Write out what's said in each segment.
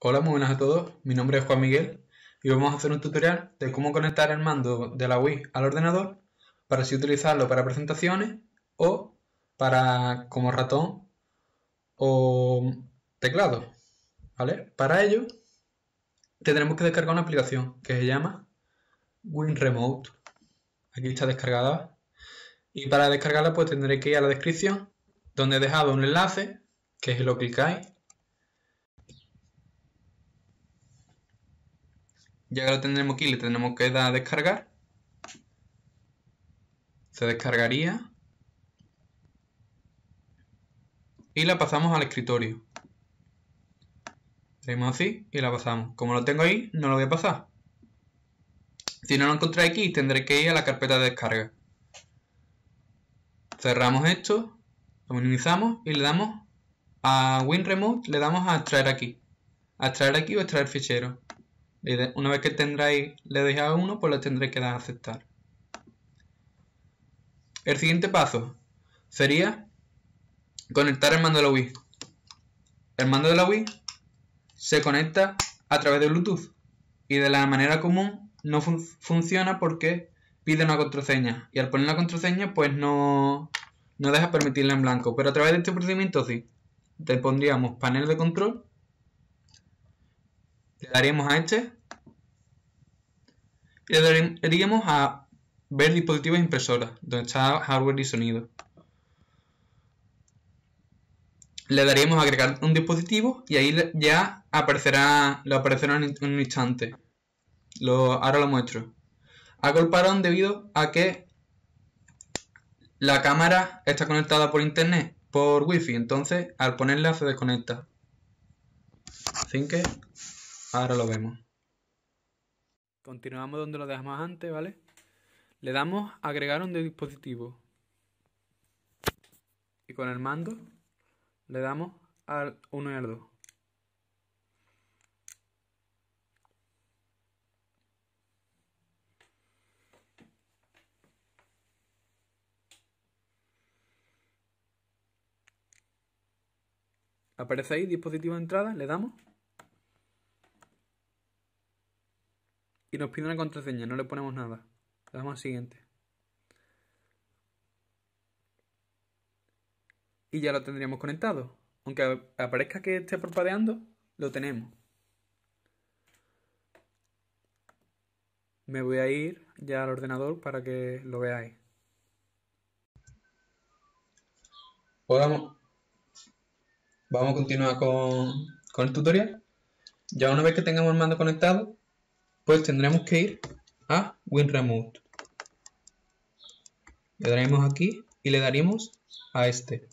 Hola, muy buenas a todos. Mi nombre es Juan Miguel y vamos a hacer un tutorial de cómo conectar el mando de la Wii al ordenador para así utilizarlo para presentaciones o para como ratón o teclado. ¿Vale? Para ello tendremos que descargar una aplicación que se llama WinRemote. Aquí está descargada. Y para descargarla pues tendré que ir a la descripción donde he dejado un enlace que si lo clicáis Ya lo tendremos aquí, le tendremos que dar a descargar. Se descargaría. Y la pasamos al escritorio. Hacemos así y la pasamos. Como lo tengo ahí, no lo voy a pasar. Si no lo encontráis aquí, tendré que ir a la carpeta de descarga. Cerramos esto, lo minimizamos y le damos a WinRemote, le damos a extraer aquí. A extraer aquí o extraer fichero. Una vez que tendráis, le deis a uno, pues le tendréis que dar a aceptar. El siguiente paso sería conectar el mando de la Wii. El mando de la Wii se conecta a través de Bluetooth y de la manera común no funciona porque pide una contraseña y al poner la contraseña pues no, no deja permitirla en blanco. Pero a través de este procedimiento sí. Le pondríamos panel de control le daríamos a este le daríamos a ver dispositivos e impresoras, donde está hardware y sonido. Le daríamos a agregar un dispositivo y ahí ya aparecerá, lo aparecerá en un instante. Lo, ahora lo muestro. Hago el debido a que la cámara está conectada por internet, por wifi, entonces al ponerla se desconecta. Así que Ahora lo vemos. Continuamos donde lo dejamos antes, ¿vale? Le damos agregar un dispositivo. Y con el mando le damos al 1 y al 2. Aparece ahí dispositivo de entrada, le damos nos pide una contraseña, no le ponemos nada. Le damos al siguiente. Y ya lo tendríamos conectado. Aunque aparezca que esté parpadeando, lo tenemos. Me voy a ir ya al ordenador para que lo veáis. Pues vamos, vamos a continuar con, con el tutorial. Ya una vez que tengamos el mando conectado, pues tendremos que ir a WinRemote. Le daremos aquí y le daremos a este,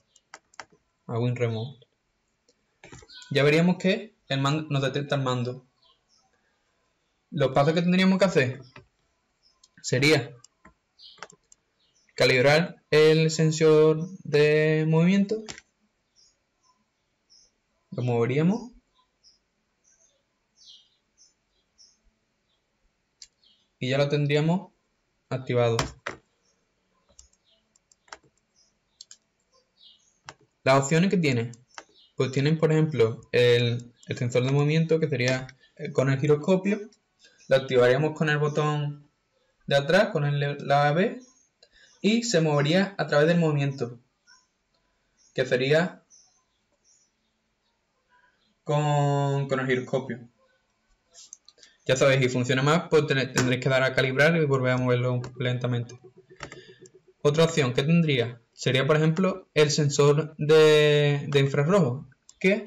a WinRemote. Ya veríamos que el mando nos detecta el mando. Los pasos que tendríamos que hacer sería calibrar el sensor de movimiento. Lo moveríamos y ya lo tendríamos activado. Las opciones que tiene, pues tienen por ejemplo el, sensor de movimiento que sería eh, con el giroscopio, lo activaríamos con el botón de atrás, con el, la B, y se movería a través del movimiento, que sería con, con el giroscopio. Ya sabéis, si funciona más, pues tendréis que dar a calibrar y volver a moverlo lentamente. Otra opción que tendría sería, por ejemplo, el sensor de, infrarrojo, que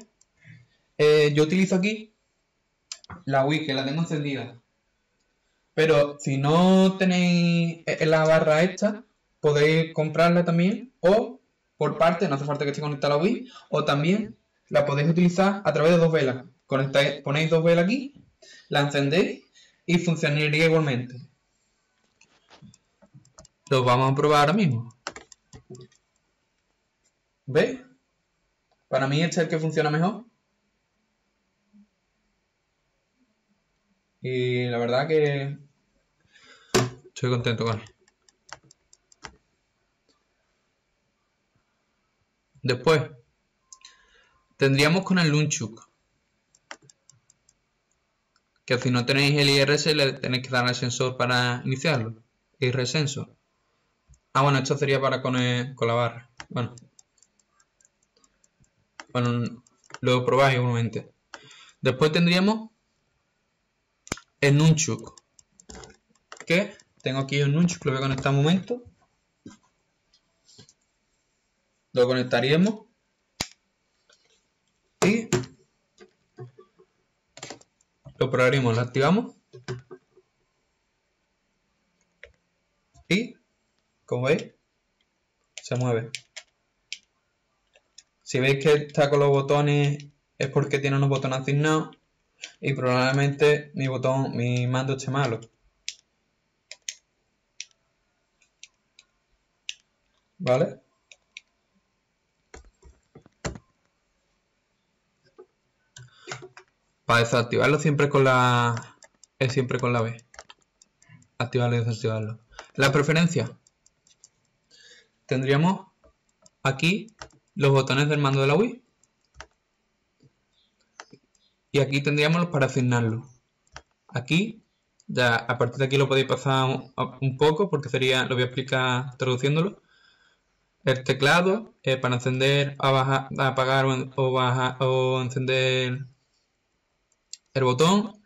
eh, yo utilizo aquí la Wii, que la tengo encendida. Pero si no tenéis la barra esta, podéis comprarla también, o por parte, no hace falta que esté conectada la Wii, o también la podéis utilizar a través de dos velas. Conectáis, ponéis dos velas aquí la encendéis y funcionaría igualmente. Lo vamos a probar ahora mismo. ¿Veis? Para mí este es el que funciona mejor. Y la verdad que estoy contento con él. Después, tendríamos con el Lunchuk. Que si no tenéis el IRS le tenéis que dar al sensor para iniciarlo. IRS sensor. Ah, bueno, esto sería para con, con la barra. Bueno. Bueno, lo probáis igualmente. Después tendríamos el Nunchuk. Que tengo aquí un Nunchuk, lo voy a conectar un momento. Lo conectaríamos. Y lo probaríamos, lo activamos. Y, como veis, se mueve. Si veis que está con los botones es porque tiene unos botones asignados y probablemente mi botón, mi mando esté malo. ¿Vale? Para desactivarlo siempre con la... Es siempre con la B. Activarlo y desactivarlo. La preferencia. Tendríamos aquí los botones del mando de la Wii. Y aquí tendríamos para asignarlo. Aquí, ya a partir de aquí lo podéis pasar un, poco porque sería, lo voy a explicar traduciéndolo. El teclado para encender, apagar o, bajar, o encender el botón,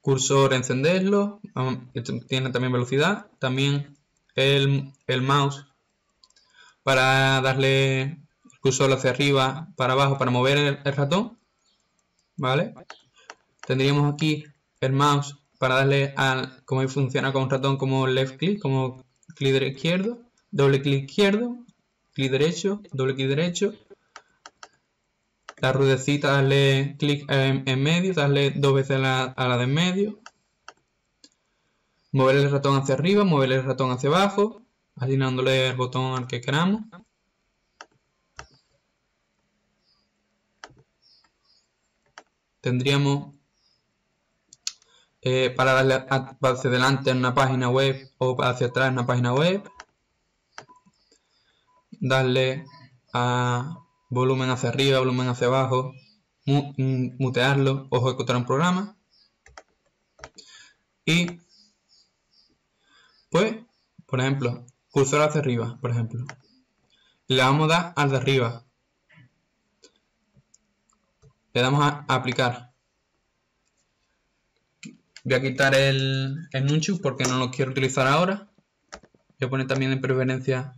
cursor encenderlo, tiene también velocidad, también el, mouse para darle el cursor hacia arriba, para abajo, para mover el, ratón, ¿vale? Tendríamos aquí el mouse para darle a cómo funciona con un ratón como left click, como clic izquierdo, doble clic izquierdo, clic derecho, doble clic derecho, la ruedecita, darle clic en, medio, darle dos veces a la, de en medio. Mover el ratón hacia arriba, mover el ratón hacia abajo, asignándole el botón al que queramos. Tendríamos eh, para darle hacia adelante en una página web o hacia atrás en una página web. Darle a volumen hacia arriba, volumen hacia abajo, mm, mutearlo o ejecutar un programa. Y, pues, por ejemplo, cursor hacia arriba, por ejemplo. Le vamos a dar al de arriba. Le damos a aplicar. Voy a quitar el, el Nunchuk porque no lo quiero utilizar ahora. Voy a poner también en preferencia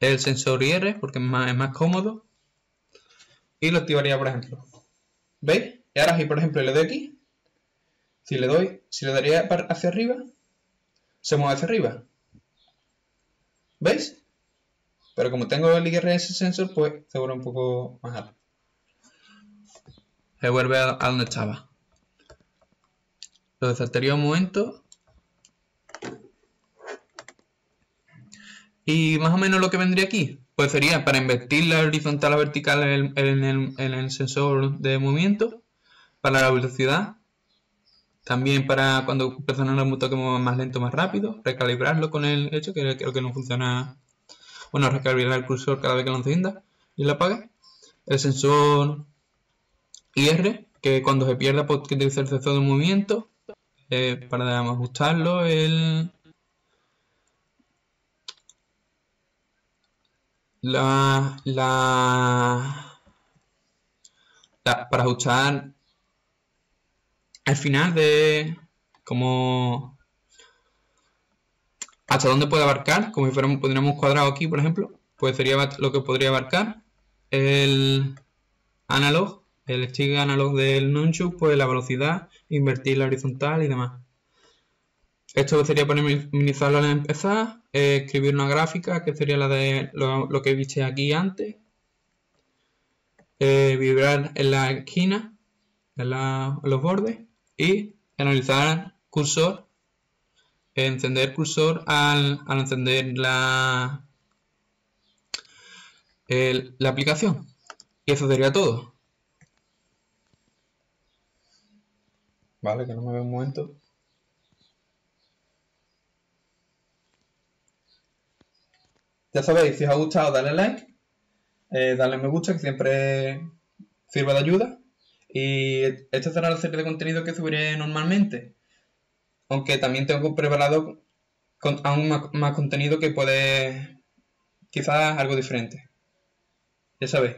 el sensor IR porque es más, es más cómodo y lo activaría, por ejemplo. ¿Veis? Y ahora si, por ejemplo, le doy aquí, si le doy, si le daría hacia arriba, se mueve hacia arriba. ¿Veis? Pero como tengo el IRS sensor, pues se vuelve un poco más alto. Se vuelve a, donde estaba. Lo desactivaría un momento. Y más o menos lo que vendría aquí. Pues sería para invertir la horizontal a vertical en el, sensor de movimiento, para la velocidad, también para cuando presionamos el motor que más lento, más rápido, recalibrarlo con el hecho que creo que no funciona, bueno, recalibrar el cursor cada vez que lo encienda y lo apague. El sensor IR, que cuando se pierda pues que el sensor de movimiento, eh, para ajustarlo, el la, la, para ajustar al final de como hasta dónde puede abarcar, como si fuéramos, un cuadrado aquí, por ejemplo, pues sería lo que podría abarcar el analog, el stick analog del nunchuk, pues la velocidad, invertir la horizontal y demás. Esto sería para minimizarlo al empezar, eh, escribir una gráfica que sería la de lo, que viste aquí antes, eh, vibrar en la esquina, en, los bordes y analizar cursor, encender cursor al, encender la, la aplicación. Y eso sería todo. Vale, que no me veo un momento. Ya sabéis, si os ha gustado, dale like, eh, dale me gusta, que siempre sirva de ayuda. Y esta será la serie de contenido que subiré normalmente. Aunque también tengo preparado aún más, contenido que puede quizás algo diferente. Ya sabéis,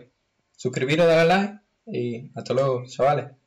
suscribiros, darle like y hasta luego, chavales.